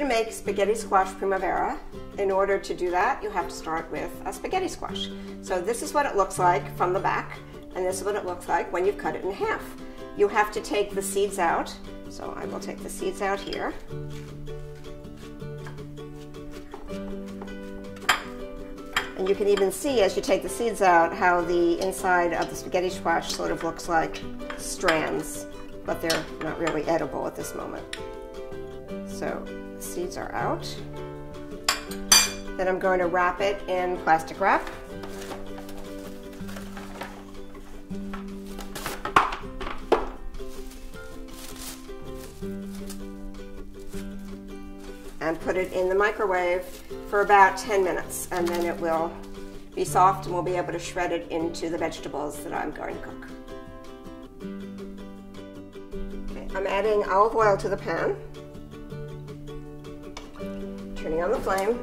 to make spaghetti squash primavera. In order to do that, you have to start with a spaghetti squash. So this is what it looks like from the back, and this is what it looks like when you've cut it in half. You have to take the seeds out. So I will take the seeds out here. And you can even see as you take the seeds out how the inside of the spaghetti squash sort of looks like strands, but they're not really edible at this moment. So seeds are out. Then I'm going to wrap it in plastic wrap. and put it in the microwave for about 10 minutes and then it will be soft and we'll be able to shred it into the vegetables that I'm going to cook. Okay, I'm adding olive oil to the pan, turning on the flame,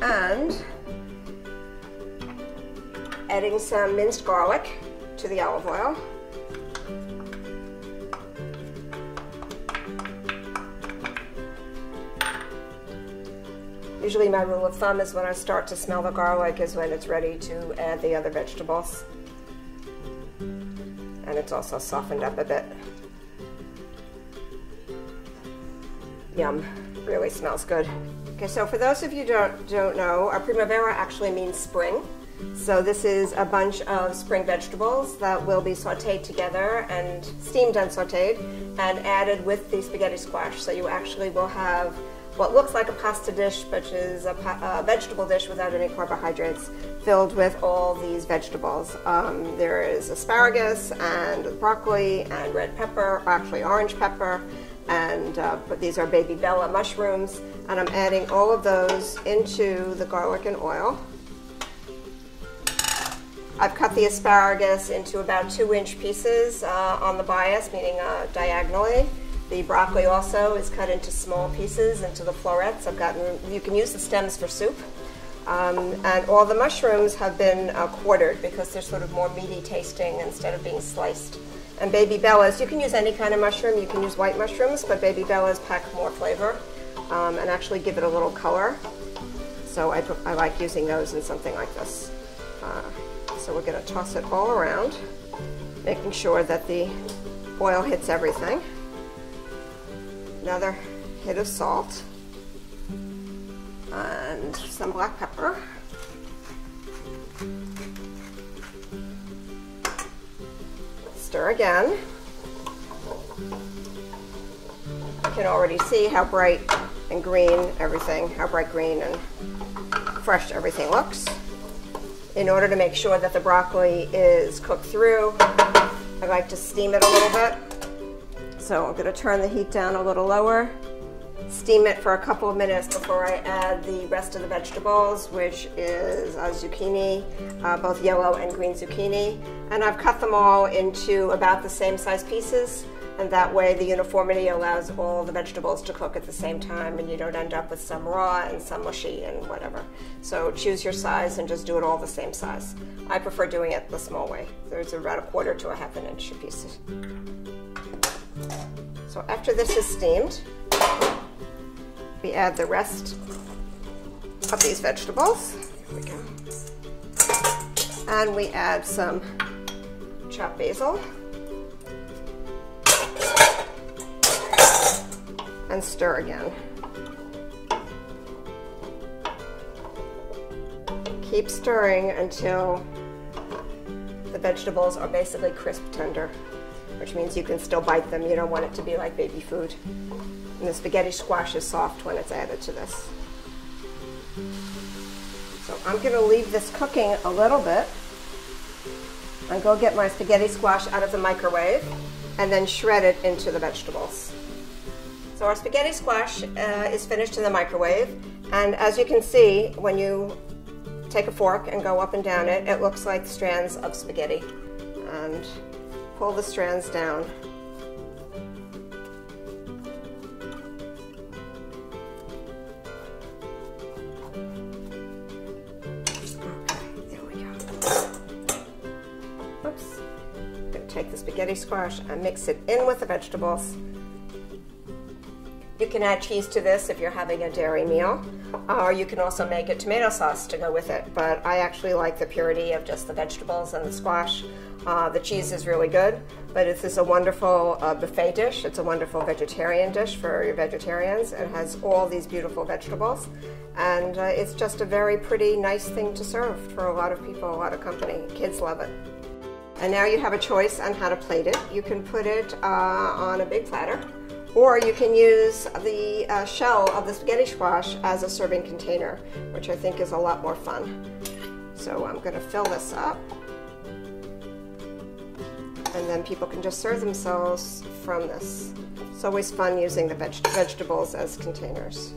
and adding some minced garlic to the olive oil. Usually my rule of thumb is when I start to smell the garlic is when it's ready to add the other vegetables. And it's also softened up a bit. Yum, really smells good. Okay, so for those of you don't, don't know, our primavera actually means spring. So this is a bunch of spring vegetables that will be sauteed together and steamed and sauteed and added with the spaghetti squash. So you actually will have what looks like a pasta dish, which is a, a, vegetable dish without any carbohydrates, filled with all these vegetables. Um, there is asparagus and broccoli and red pepper, or actually orange pepper, and uh, but these are baby bella mushrooms, and I'm adding all of those into the garlic and oil. I've cut the asparagus into about two inch pieces uh, on the bias, meaning uh, diagonally. The broccoli also is cut into small pieces into the florets. I've gotten, you can use the stems for soup. Um, and all the mushrooms have been uh, quartered because they're sort of more meaty tasting instead of being sliced. And baby bellas, you can use any kind of mushroom. You can use white mushrooms, but baby bellas pack more flavor um, and actually give it a little color. So I, I like using those in something like this. Uh, so we're going to toss it all around, making sure that the oil hits everything another hit of salt and some black pepper. Stir again. You can already see how bright and green everything, how bright green and fresh everything looks. In order to make sure that the broccoli is cooked through, I like to steam it a little bit so I'm gonna turn the heat down a little lower, steam it for a couple of minutes before I add the rest of the vegetables, which is a zucchini, uh, both yellow and green zucchini. And I've cut them all into about the same size pieces and that way the uniformity allows all the vegetables to cook at the same time and you don't end up with some raw and some mushy and whatever. So choose your size and just do it all the same size. I prefer doing it the small way. There's about a quarter to a half an inch pieces. So after this is steamed, we add the rest of these vegetables. Here we go. And we add some chopped basil. And stir again. Keep stirring until the vegetables are basically crisp tender which means you can still bite them. You don't want it to be like baby food. And the spaghetti squash is soft when it's added to this. So I'm going to leave this cooking a little bit and go get my spaghetti squash out of the microwave and then shred it into the vegetables. So our spaghetti squash uh, is finished in the microwave and as you can see when you take a fork and go up and down it, it looks like strands of spaghetti. And pull the strands down. Take the spaghetti squash and mix it in with the vegetables You can add cheese to this if you're having a dairy meal, or you can also make a tomato sauce to go with it. But I actually like the purity of just the vegetables and the squash. Uh, the cheese is really good, but this is a wonderful uh, buffet dish. It's a wonderful vegetarian dish for your vegetarians. It has all these beautiful vegetables, and uh, it's just a very pretty, nice thing to serve for a lot of people, a lot of company. Kids love it. And now you have a choice on how to plate it. You can put it uh, on a big platter, or you can use the uh, shell of the spaghetti squash as a serving container, which I think is a lot more fun. So I'm going to fill this up. And then people can just serve themselves from this. It's always fun using the veg vegetables as containers.